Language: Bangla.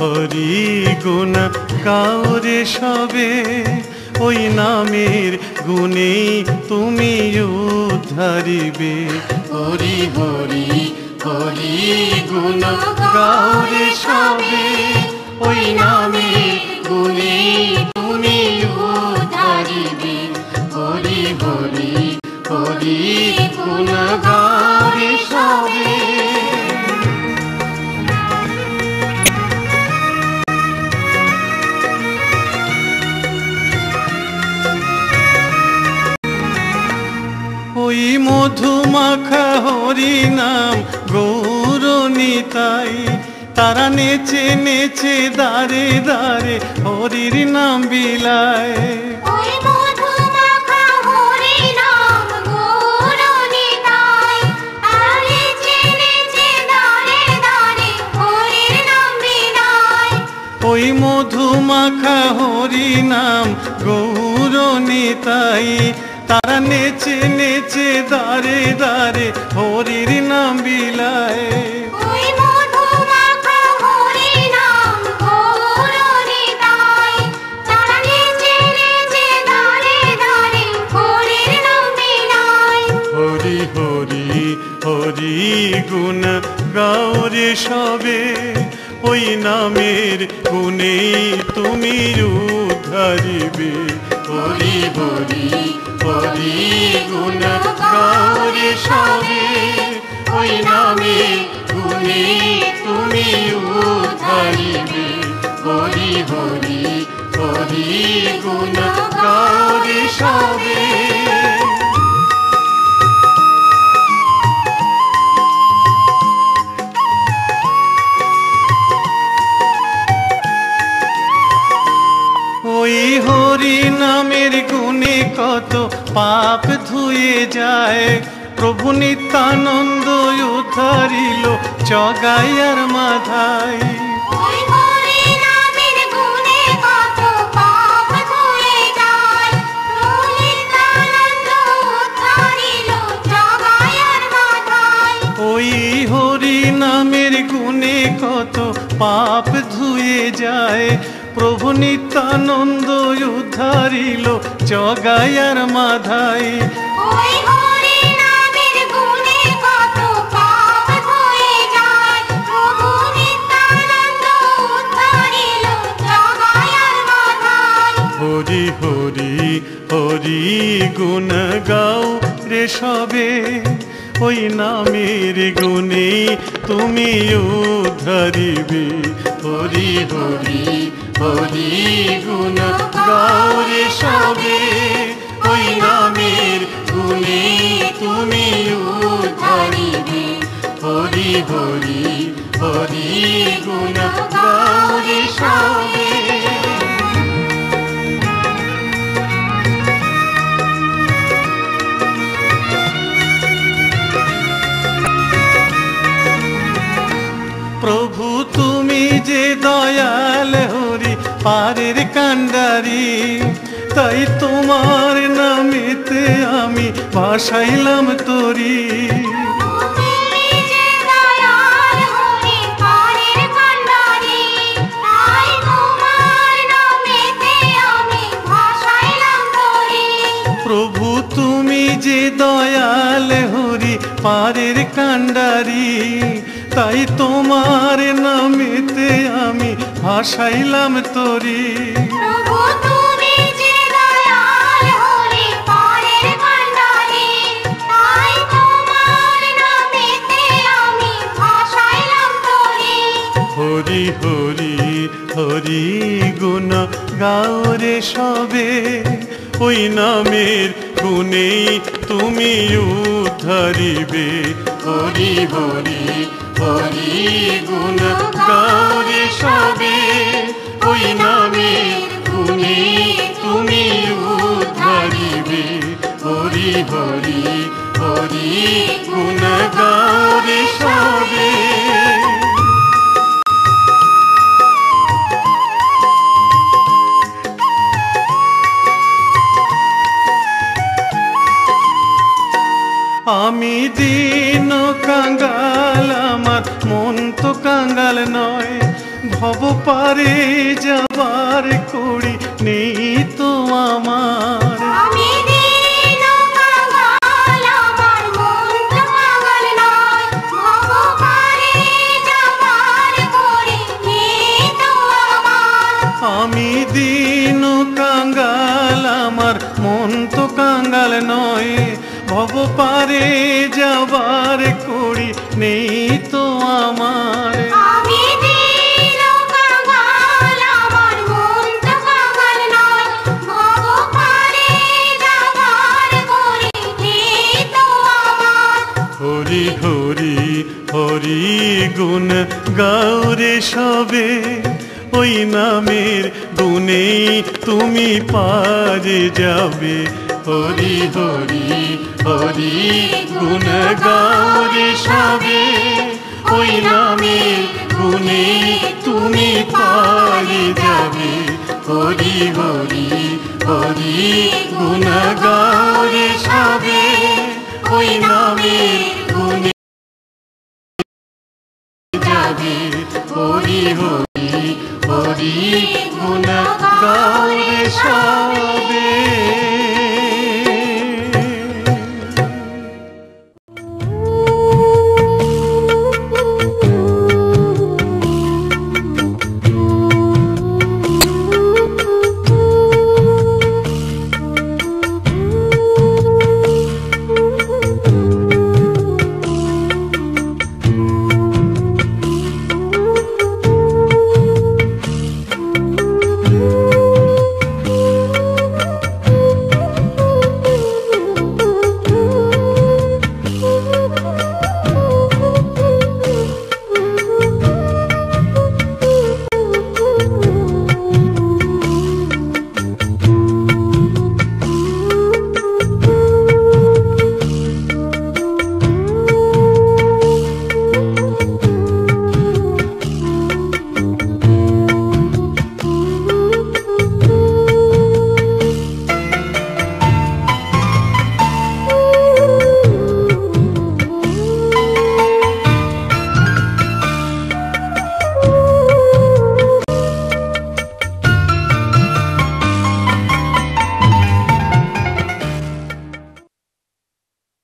হরি গুণ কাউরে সবে, ওই নামের গুণে তুমি উদ্ধারিবে। হরি হরি হরি গুণ গাউরে সবে, ওই নামের গুণে তুমি উদ্ধারিবে। হরি হরি হরি গুণ গাউরে ওই মধুমাখা হরি নাম গৌরনিতাই তারা নেচে নেচে দারে দারে হরির নাম বিলায়। ওই ওই মধুমাখা হরি নাম গৌরনিতাই তারা নেচে নেচে দারে দারে হরির নাম বিলায়। হরি গুণ গাওরে সবে ওই নামের গুণে তুমি উদ্ধারিবে হরি হরি হরি গুণ গাওরে সবে, ওই নামের গুণে তুমি উদ্ধারিবে। হরি হরি হরি গুণ গাওরে সবে। কত পাপ ধুয়ে যায়। প্রভু নিত্যানন্দ উদ্ধারিল চগাইয়ার মাথায়। নামের গুণে কত পাপ ধুয়ে যায়। প্রভু নিত্যানন্দ উদ্ধারিল জগায়ার মাথায়। হরি হরি হরি গুণ গাও রে সবে। ওই নামের গুণে তুমি উদ্ধারিবে। হরি হরি হরি গুণ গাও রে সবে। ওই নামের গুণে তুমি উদ্ধারিবে। হরি হরি হরি গুণ গাও রে সবে। পারের কান্ডারি তাই তোমার নামেতে আমি ভাসাইলাম তরি। তুমি যে দয়াল হরি পারের কান্ডারি তাই তোমার নামেতে আমি ভাসাইলাম তরি। প্রভু তুমি যে দয়াল হরি পারের কান্ডারি তাই তোমার নামেতে আমি ভাসাইলাম তরি। হরি হরি হরি গুণ গাওরে সবে ওই নামের গুণেই তুমি উদ্ধারিবে। হরি হরি হরি গুণ গাওরে সবে ওই নামে তুমি উদ্ধারিবে। হরি হরি হরি গুণ গাওরে আমি দিন কাঙ্গাল আমার মন তো কাঙ্গাল নয়। ভব পারে যাবার করি নেই তো আমার। আমি দিন মন কাঙ্গাল আমার মন তো কাঙ্গাল নয়। ভব পারে যাবার করি নেই তো আমার। যাবার করি নেই তো হরি হরি হরি গুণ গাউরে সবে। ওই নামের গুণেই তুমি পারে যাবে। হরি হরি হরি, গুণ গাউরে সবে। ওই নামের গুণেই তুমি পারে যাবে। হরি হরি হরি, গুণ গাউরে সবে। ওই নামের গুণে যাবে। হরি হরি হরি, গুণ